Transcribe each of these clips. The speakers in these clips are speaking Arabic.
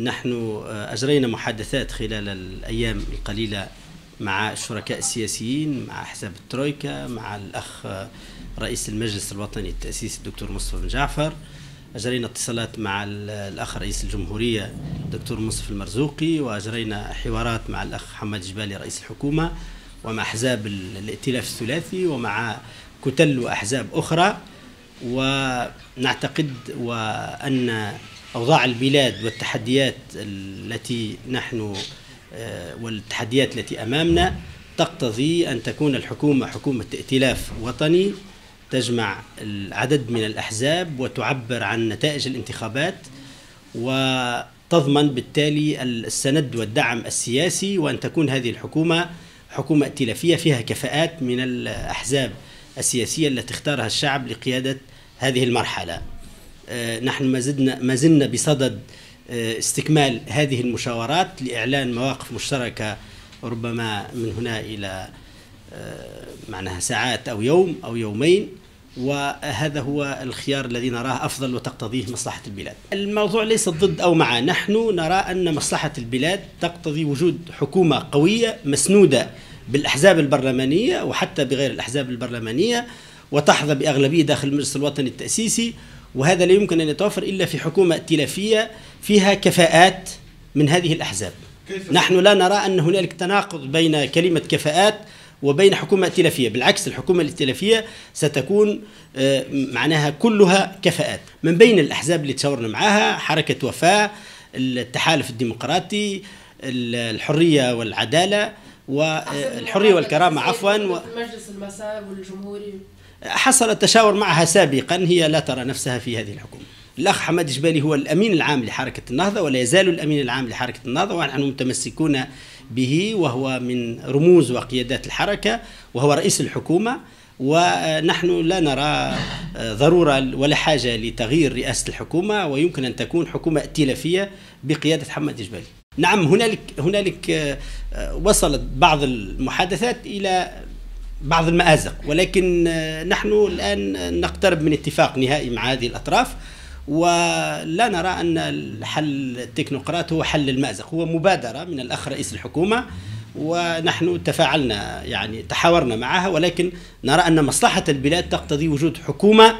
نحن أجرينا محادثات خلال الأيام القليلة مع الشركاء السياسيين مع أحزاب الترويكا مع الأخ رئيس المجلس الوطني التأسيسي الدكتور مصطفى بن جعفر. أجرينا اتصالات مع الأخ رئيس الجمهورية الدكتور مصطفى المرزوقي وأجرينا حوارات مع الأخ محمد جبالي رئيس الحكومة ومع أحزاب الائتلاف الثلاثي ومع كتل وأحزاب أخرى. ونعتقد وأن أوضاع البلاد والتحديات التي نحن آه، والتحديات التي أمامنا تقتضي أن تكون الحكومة حكومة ائتلاف وطني تجمع العدد من الأحزاب وتعبر عن نتائج الانتخابات وتضمن بالتالي السند والدعم السياسي وأن تكون هذه الحكومة حكومة ائتلافية فيها كفاءات من الأحزاب السياسية التي اختارها الشعب لقيادة هذه المرحلة. نحن ما زلنا ما زلنا بصدد آه، استكمال هذه المشاورات لإعلان مواقف مشتركة ربما من هنا إلى آه، معناها ساعات أو يوم أو يومين وهذا هو الخيار الذي نراه أفضل وتقتضيه مصلحة البلاد. الموضوع ليس ضد أو مع، نحن نرى أن مصلحة البلاد تقتضي وجود حكومة قوية مسنودة بالأحزاب البرلمانية وحتى بغير الأحزاب البرلمانية وتحظى بأغلبية داخل المجلس الوطني التأسيسي وهذا لا يمكن أن يتوفر إلا في حكومة ائتلافية فيها كفاءات من هذه الأحزاب. نحن لا نرى أن هنالك تناقض بين كلمة كفاءات وبين حكومة ائتلافية، بالعكس الحكومة الائتلافية ستكون آه، معناها كلها كفاءات، من بين الأحزاب اللي تشاورنا معها حركة وفاء، التحالف الديمقراطي، الحرية والعدالة والحرية والكرامة عفوا مجلس المساء والجمهوري حصل التشاور معها سابقا هي لا ترى نفسها في هذه الحكومة. الأخ حماد جبالي هو الأمين العام لحركة النهضة ولا يزال الأمين العام لحركة النهضة ونحن متمسكون به وهو من رموز وقيادات الحركة وهو رئيس الحكومة. ونحن لا نرى ضرورة ولا حاجة لتغيير رئاسة الحكومة ويمكن أن تكون حكومة ائتلافية بقيادة حماد جبالي. نعم هنالك هنالك وصلت بعض المحادثات إلى بعض المآزق ولكن نحن الآن نقترب من اتفاق نهائي مع هذه الأطراف ولا نرى أن الحل التكنوقراط هو حل المأزق هو مبادرة من الأخ رئيس الحكومة ونحن تفاعلنا يعني تحاورنا معها ولكن نرى أن مصلحة البلاد تقتضي وجود حكومة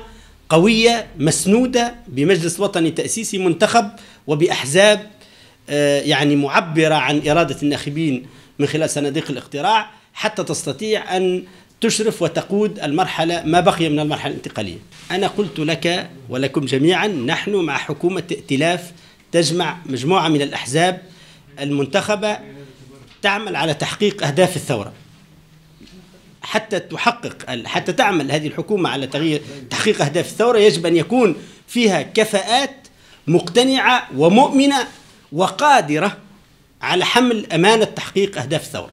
قوية مسنودة بمجلس وطني تأسيسي منتخب وبأحزاب آه، يعني معبرة عن إرادة الناخبين من خلال صناديق الاقتراع حتى تستطيع أن تشرف وتقود المرحلة ما بقي من المرحلة الانتقالية. أنا قلت لك ولكم جميعا نحن مع حكومة ائتلاف تجمع مجموعة من الأحزاب المنتخبة تعمل على تحقيق أهداف الثورة. حتى تحقق حتى تعمل هذه الحكومة على تغيير تحقيق أهداف الثورة يجب أن يكون فيها كفاءات مقتنعة ومؤمنة وقادرة على حمل أمانة تحقيق أهداف الثورة.